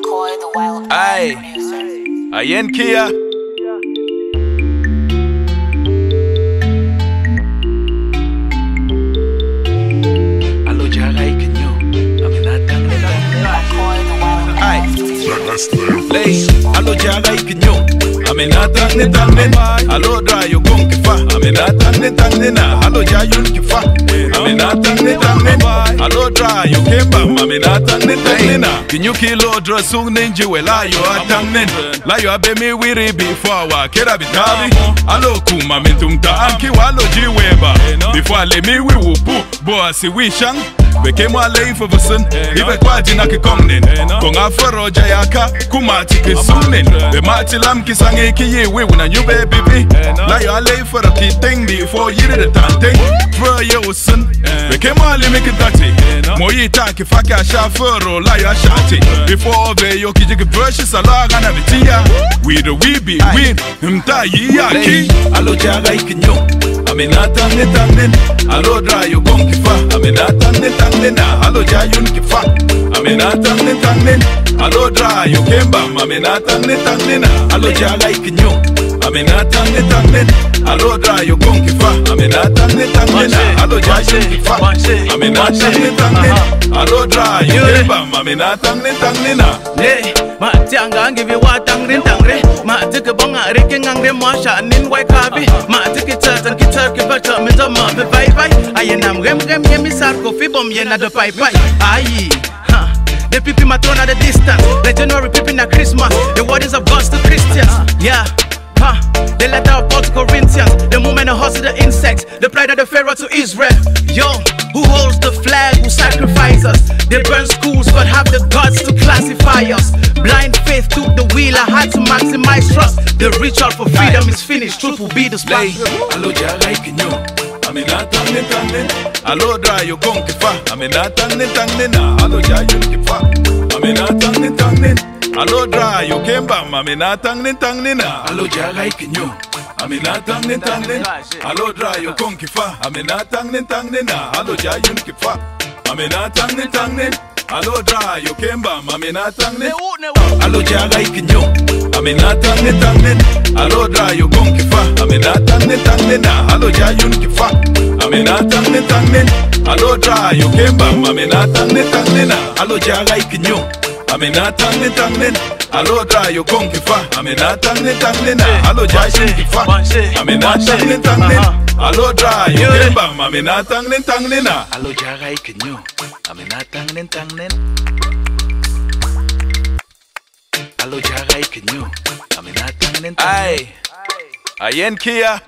McCoy, the wild Aye. producer. Ayenkea. Alo jaga ikenyo. Aminatang McCoy, the wild Aye. producer. Lay. Alo jaga ikenyo. Aminatang ne tang ne. Alo dra yo gong kifa. na tangnin tangnin na kinyuki lo dro sung ninji we layo a tang tangnin layo abe mi wiri before wa kera bitabi. Alo kuma mintumta anki walo jiweba before le mi wi wupu boa si wi shang Bekemo ale ifo vusun. Ibe kwa jina ki kongnen. Konga foro jayaka. Kumati ki sungnen. Be mati lam ki sange ki ye we wuna nyube bibi. La yo ale ifo ra ki ting before yiri de tanteng. Fro ye usun. Bekemo ale mi ki dati. Mo yi ta ki faki asha foro la yo ashati. Before be yo ki jiki brushes ala gana bitia. We the we be we. Mta yi ya ki. Alo jaga ikinyo. Aminata ne tangnen. Alo dra yo gong kifa. Aminata ne tangnen. Alo jayun kifa. Aminata ne tangnen. Alo dra yo kemba. Aminata ne tangnen. Alo jaga ikinyo. Aminata ne tangnen. Alo dra yo gong kifa. Aminata ne tangnen. Alo jayun kifa. Aminata ne tangnen. Alo dra yo kemba. Aminata ne tangnen. Hey, ma tianga ngi vi wa tang rin tang re ma tike bonga re ke ngang re mo sha nin wai ka bi ma tike ta tan ki ta ki ba ta me ta ma be bai bai ay nam rem rem ye mi sar ko fi bom ye na de pai pai. Ay ha the people my throne at a distance. The January people na Christmas. The wordings of God's to Christians. Yeah Huh, the letter of Paul to Corinthians, the movement of hustle the insects, the pride of the Pharaoh to Israel. Yo, who holds the flag, who sacrifice us? They burn schools, but have the guts to classify us. Blind faith took the wheel, I had to maximize trust. The ritual for freedom is finished, truth will be the Lay, spot. alo jaga ikinyo Aminata ne oh, tangnen oh. Alo dra yo gong kifa Aminata ne tangnen Alo jayun kifa Aminata ne tangnen Alo dra yo kemba. Aminata ne tangnen Alo jaga ikinyo Aminata ne tangnen Alo dra yo gong kifa Aminata ne tangnen Alo jayun kifa Aminata ne tangnen Alo dra yo kemba. Aminata ne Alo jaga ikinyo Aminata ne tangnen Alo dra yo gong kifa Aminata ne tangnen Alo jayun kifa Aminata ne tangnen Alo dra yo kemba Aminata ne tangnen Alo jaga ikinyo Aminata ne tangnen Alo dra yo gong kifa Aminata ne tangnen Alo jayun kifa Aminata ne tangnen Alo dra yo kemba Aminata ne tangnen Alo jaga ikinyo Aminata ne tangnen Alo jaga ikinyo Aminata ne tangnen Ay Ayenkea